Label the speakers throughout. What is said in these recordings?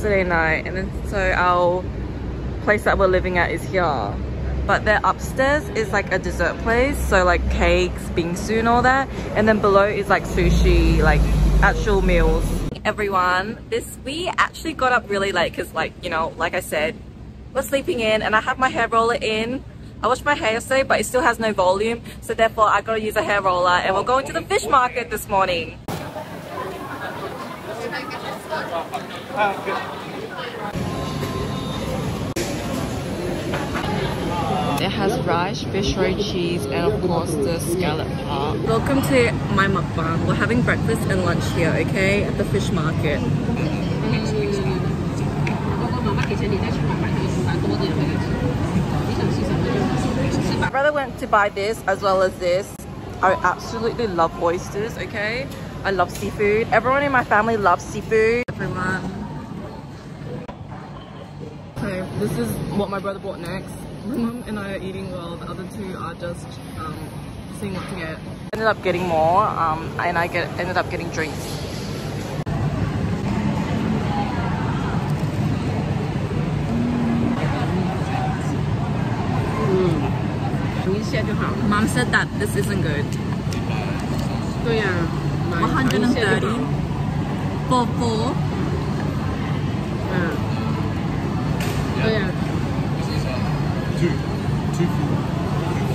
Speaker 1: yesterday night and then so our place that we're living at is here. But their upstairs is like a dessert place so like cakes bingsu and all that. And then below is like sushi like actual meals. Everyone this we actually got up really late because like you know like i said we're sleeping in and i have my hair roller in. I washed my hair yesterday, but it still has no volume, so therefore I gotta use a hair roller and we're going to the fish market this morning. It has rice, fish roe cheese, and of course the scallop part. Welcome to my mukbang. We're having breakfast and lunch here, okay? At the fish market. My brother went to buy this as well as this. I absolutely love oysters, okay? I love seafood. Everyone in my family loves seafood. Everyone. Okay, this is what my brother bought next. My and I are eating well. The other two are just um, seeing what to get. Ended up getting more, um, and I get ended up getting drinks. Mom said that this isn't good.
Speaker 2: 对呀。
Speaker 1: 130.
Speaker 2: Popo.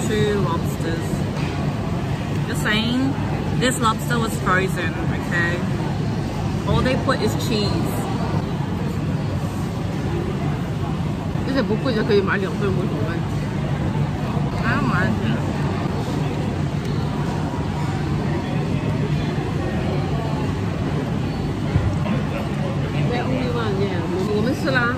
Speaker 3: Two.
Speaker 1: Lobsters. Just saying, this lobster was frozen, okay? All they put is cheese.
Speaker 2: 이제
Speaker 1: 먹고 이제
Speaker 2: 거의 많이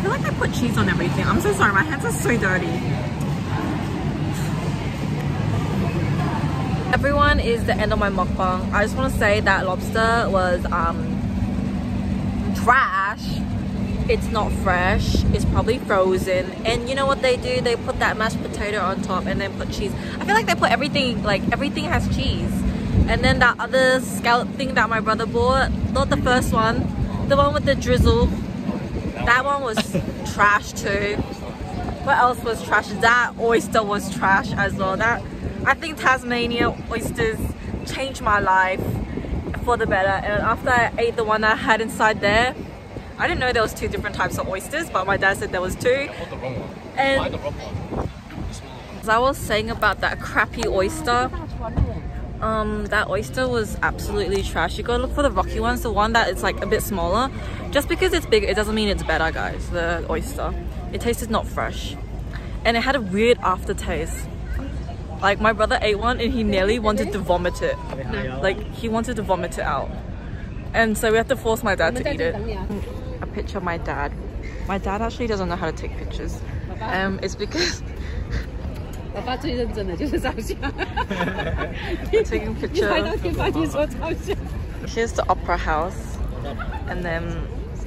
Speaker 1: I feel like I put cheese on everything. I'm so sorry, my hands are so dirty. Everyone is the end of my mukbang. I just want to say that lobster was um trash. It's not fresh. It's probably frozen. And you know what they do? They put that mashed potato on top and then put cheese. I feel like they put everything like everything has cheese. And then that other scallop thing that my brother bought, not the first one, the one with the drizzle. That one was trash too. What else was trash? That oyster was trash as well. That I think Tasmania oysters changed my life for the better. And after I ate the one I had inside there, I didn't know there was two different types of oysters, but my dad said there was two.
Speaker 3: Bought the wrong one.
Speaker 1: And
Speaker 3: the wrong one.
Speaker 1: as I was saying about that crappy oyster, um, that oyster was absolutely trash. You gotta look for the rocky ones, the one that is like a bit smaller. Just because it's bigger it doesn't mean it's better, guys. The oyster, it tasted not fresh, and it had a weird aftertaste. Like my brother ate one and he nearly wanted to vomit it. Like he wanted to vomit it out, and so we had to force my dad to eat it. A picture of my dad. My dad actually doesn't know how to take pictures. Um, it's because
Speaker 2: 爸爸最认真的就是照相。
Speaker 1: taking
Speaker 2: 你拍到
Speaker 1: picture.
Speaker 2: 天发，你说照相。
Speaker 1: Here's the opera house, and then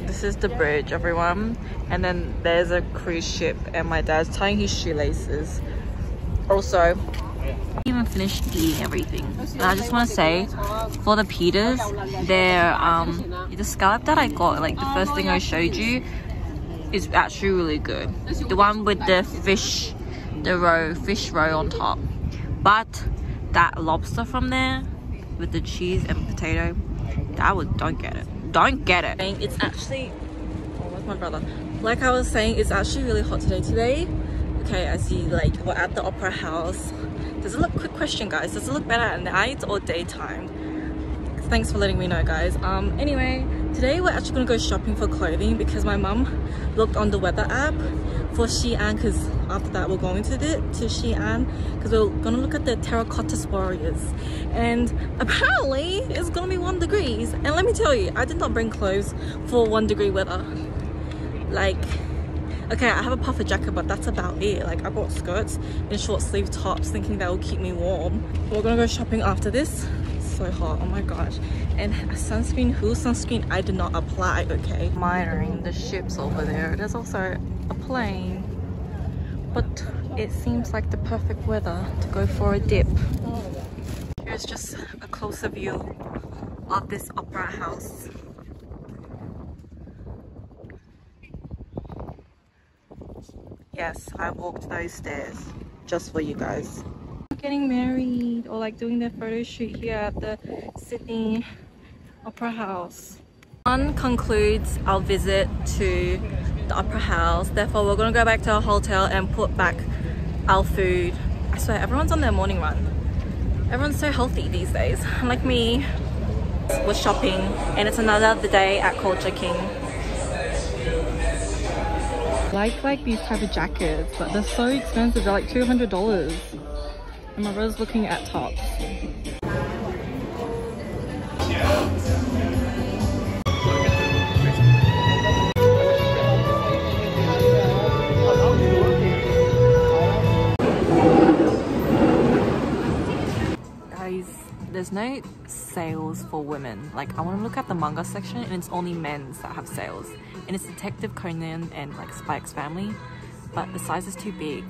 Speaker 1: this is the bridge, everyone. And then there's a cruise ship, and my dad's tying his shoelaces. Also, even finished eating everything. And I just want to say, for the pitas, they're um the scallop that I got, like the first thing I showed you, is actually really good. The one with the fish, the roe, fish roe on top. But that lobster from there, with the cheese and potato, that was don't get it. Don't get it. It's actually oh my brother? Like I was saying, it's actually really hot today. Today, okay, I see like we're at the opera house. Does it look quick question guys? Does it look better at night or daytime? Thanks for letting me know guys. Um anyway, today we're actually gonna go shopping for clothing because my mum looked on the weather app for Xi'an because after that we're going to the to Xi'an because we're gonna look at the terracotta warriors and apparently it's gonna be one degrees. And let me tell you I did not bring clothes for one degree weather. Like okay i have a puffer jacket but that's about it. Like i bought skirts and short sleeve tops thinking that will keep me warm. We're gonna go shopping after this. So hot oh my gosh. And sunscreen whose sunscreen i did not apply okay? Monitoring the ships over there. There's also a plane but it seems like the perfect weather to go for a dip here's just a closer view of this opera house Yes, I walked those stairs just for you guys. Getting married or like doing their photo shoot here at the Sydney Opera House. One concludes our visit to the Opera House. Therefore, we're gonna go back to our hotel and put back our food. I swear, everyone's on their morning run. Everyone's so healthy these days. Like me, was shopping and it's another day at Culture King like like these type of jackets, but they're so expensive. They're like $200. And my brother's looking at tops. Guys, there's no sales for women. Like I want to look at the manga section and it's only men's that have sales. And it's Detective Conan and like Spy x Family but the size is too big.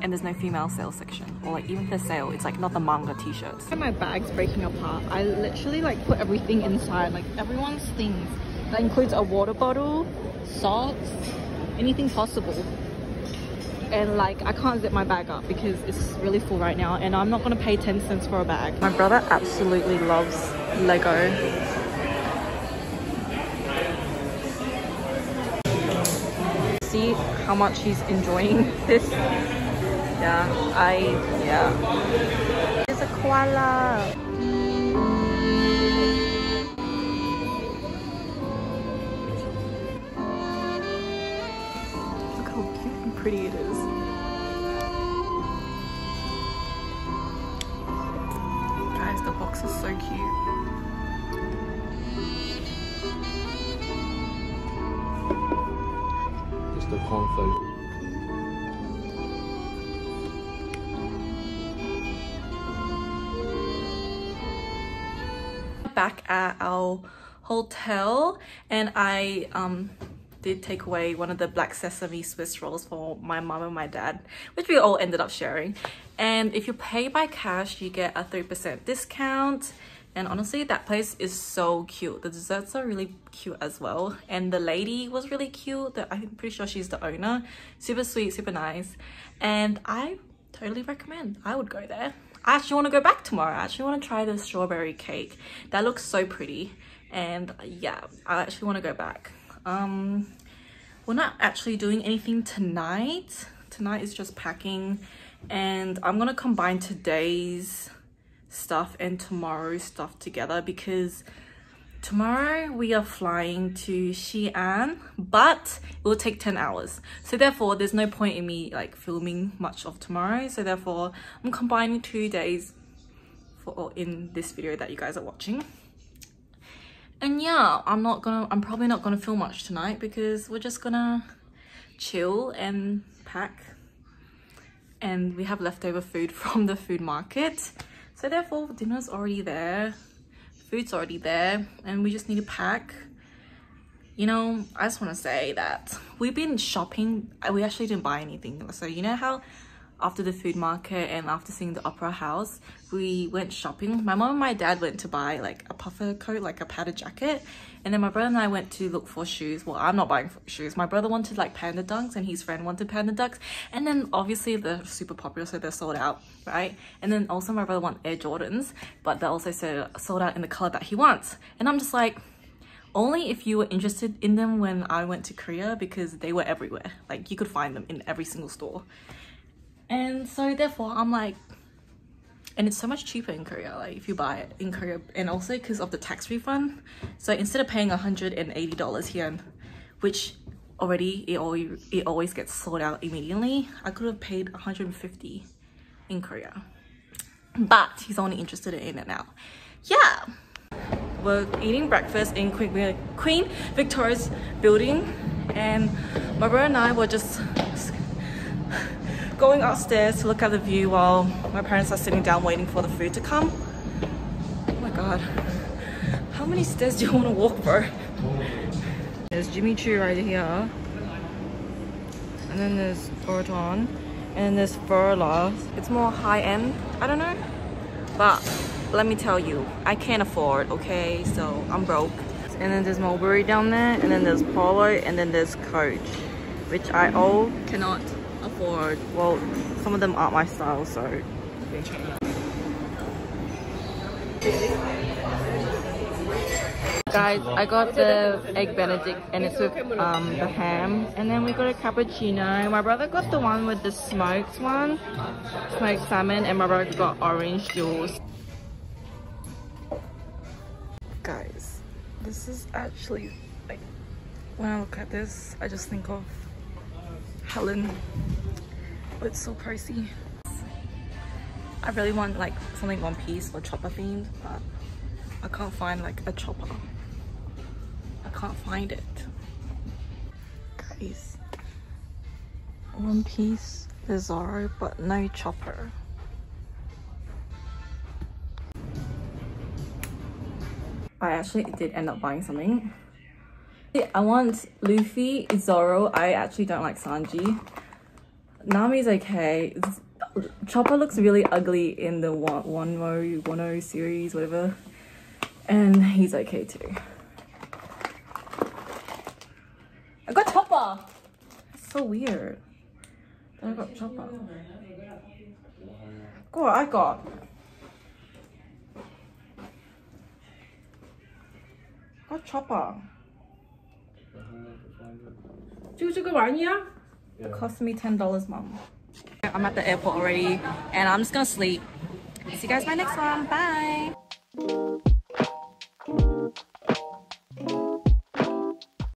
Speaker 1: And there's no female sales section. Or like even for sale it's like not the manga t-shirts. My bag's breaking apart. I literally like put everything inside. Like everyone's things. That includes a water bottle socks anything possible and like i can't zip my bag up because it's really full right now and i'm not gonna pay 10 cents for a bag my brother absolutely loves lego see how much he's enjoying this. Yeah, I, yeah. There's a koala. Pretty it is. Guys, the box is so cute.
Speaker 3: the cornflake.
Speaker 1: Back at our hotel and I um did take away one of the black sesame Swiss rolls for my mom and my dad, which we all ended up sharing. And if you pay by cash, you get a 3% discount. And honestly that place is so cute. The desserts are really cute as well. And the lady was really cute. That i'm pretty sure she's the owner. Super sweet super nice. And i totally recommend. I would go there. I actually want to go back tomorrow. I actually want to try the strawberry cake. That looks so pretty. And yeah i actually want to go back um we're not actually doing anything tonight. Tonight is just packing. And i'm gonna combine today's stuff and tomorrow's stuff together because tomorrow we are flying to Xi'an but it will take 10 hours. So therefore there's no point in me like filming much of tomorrow. So therefore I'm combining two days for in this video that you guys are watching and yeah I'm not gonna I'm probably not gonna film much tonight because we're just gonna chill and pack and we have leftover food from the food market so therefore dinner's already there, food's already there, and we just need to pack. You know, I just want to say that we've been shopping, we actually didn't buy anything. So you know how after the food market and after seeing the opera house we went shopping. My mom and my dad went to buy like a puffer coat like a padded jacket. And then my brother and i went to look for shoes. Well i'm not buying shoes. My brother wanted like panda dunks and his friend wanted panda dunks and then obviously they're super popular so they're sold out right? And then also my brother want air jordans but they're also sold out in the color that he wants. And i'm just like only if you were interested in them when I went to Korea because they were everywhere. Like you could find them in every single store and so therefore i'm like and it's so much cheaper in korea like if you buy it in korea and also because of the tax refund. So instead of paying 180 dollars here which already it always it always gets sold out immediately i could have paid 150 in korea. But he's only interested in it now. Yeah. We're eating breakfast in queen, queen victoria's building and my brother and I were just going upstairs to look at the view while my parents are sitting down waiting for the food to come. Oh my god. How many stairs do you want to walk, bro? There's Jimmy Choo right here. And then there's Burton. And then there's Furla. It's more high-end, I don't know. But let me tell you, I can't afford, okay? So I'm broke. And then there's Mulberry down there. And then there's Polo. And then there's Coach. Which I all cannot afford. Well, some of them aren't my style, so Guys, I got the egg benedict and it's with um, the ham. And then we got a cappuccino. My brother got the one with the smoked one. Smoked salmon. And my brother got orange juice. Guys, this is actually like, when I look at this, I just think of Helen. But it's so pricey. I really want like something one piece or chopper themed, but I can't find like a chopper. I can't find it. Guys, one piece Bizarro, but no chopper. I actually did end up buying something. I want Luffy, Zoro. I actually don't like Sanji. Nami's okay. Chopper looks really ugly in the one Wano, Wano series, whatever. And he's okay too. I got Chopper! That's so weird. I got Chopper. Go, I got. got Chopper.
Speaker 2: 지금
Speaker 1: it cost me ten dollars, mom. I'm at the airport already, and I'm just gonna sleep. See you guys my next one. Bye.